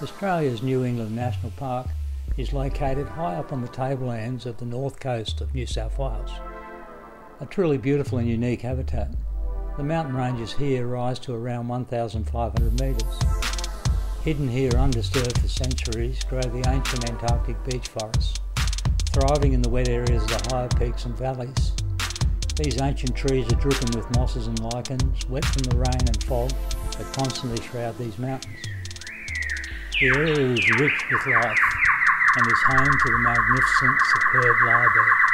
Australia's New England National Park is located high up on the tablelands of the north coast of New South Wales. A truly beautiful and unique habitat. The mountain ranges here rise to around 1,500 metres. Hidden here undisturbed for centuries grow the ancient Antarctic beech forests, thriving in the wet areas of the higher peaks and valleys. These ancient trees are dripping with mosses and lichens, wet from the rain and fog that constantly shroud these mountains. The area is rich with life and is home to the magnificent superb lyrebird.